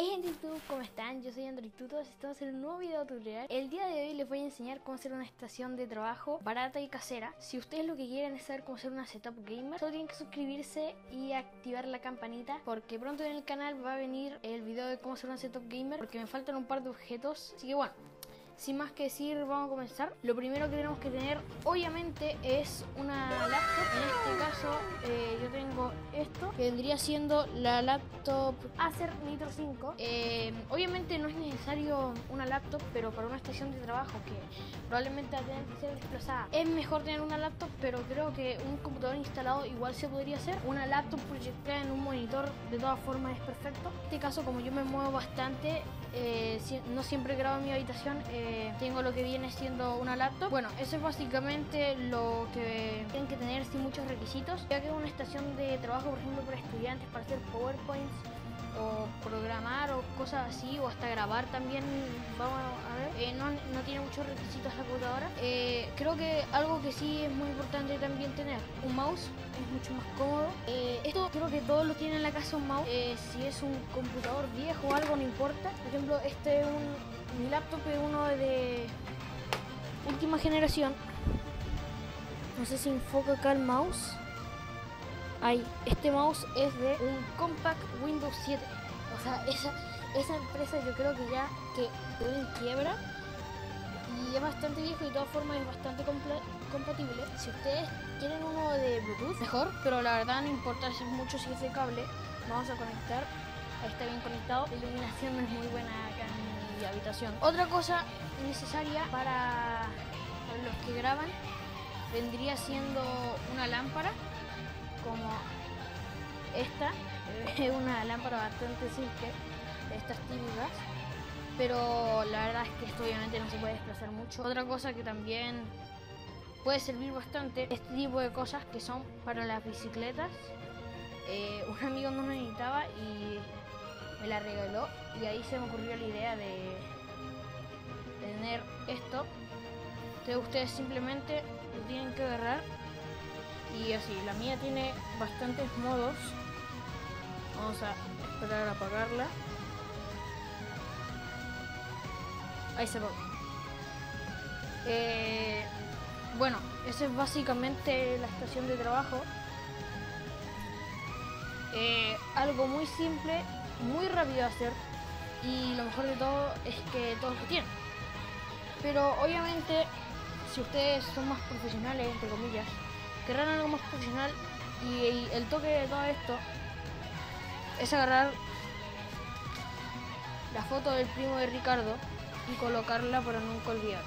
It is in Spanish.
Hey gente YouTube, ¿cómo están? Yo soy Android Tutos, estamos en un nuevo video tutorial. El día de hoy les voy a enseñar cómo hacer una estación de trabajo barata y casera. Si ustedes lo que quieren es saber cómo hacer una setup gamer, solo tienen que suscribirse y activar la campanita porque pronto en el canal va a venir el video de cómo hacer una setup gamer porque me faltan un par de objetos. Así que bueno, sin más que decir, vamos a comenzar. Lo primero que tenemos que tener, obviamente, es una laptop. En este caso, eh, yo tengo esto, que vendría siendo la laptop Acer Nitro 5. Eh, obviamente no es necesario una laptop, pero para una estación de trabajo que probablemente va a tener que ser desplazada, es mejor tener una laptop, pero creo que un computador instalado igual se podría hacer. Una laptop proyectada en un monitor, de todas formas, es perfecto. En este caso, como yo me muevo bastante, eh, no siempre grabo en mi habitación tengo lo que viene siendo una laptop. Bueno, eso es básicamente lo que tienen que tener sin muchos requisitos, ya que es una estación de trabajo, por ejemplo, para estudiantes, para hacer PowerPoints o programar o cosas así, o hasta grabar también, vamos a ver, eh, no, no, tiene muchos requisitos la computadora. Eh, creo que algo que sí es muy importante también tener, un mouse, es mucho más cómodo. Eh, esto creo que todos lo tienen en la casa un mouse, si es un computador viejo o algo, no importa. Por ejemplo, este es un mi laptop es uno de última generación. No sé si enfoca acá el mouse. Ahí, este mouse es de un Compact Windows 7. O sea, esa, esa empresa yo creo que ya que quedó en quiebra. Y es bastante viejo y de todas formas es bastante compatible. Si ustedes quieren uno de Bluetooth, mejor. Pero la verdad no importa si es mucho si es de cable. Vamos a conectar. Ahí está bien conectado. La iluminación no es muy buena acá habitación. Otra cosa necesaria para, los que graban vendría siendo una lámpara como esta. Es una lámpara bastante simple, estas típicas. Pero la verdad es que esto obviamente no se puede desplazar mucho. Otra cosa que también puede servir bastante, este tipo de cosas que son para las bicicletas. Eh, un amigo no necesitaba y la regaló y ahí se me ocurrió la idea de, tener esto. Entonces ustedes simplemente lo tienen que agarrar y así. La mía tiene bastantes modos. Vamos a esperar a apagarla. Ahí se va. Eh, bueno, esa es básicamente la estación de trabajo. Eh, algo muy simple muy rápido de hacer y lo mejor de todo es que todos lo tienen. Pero obviamente, si ustedes son más profesionales, entre comillas, querrán algo más profesional y el toque de todo esto es agarrar la foto del primo de Ricardo y colocarla para nunca olvidar.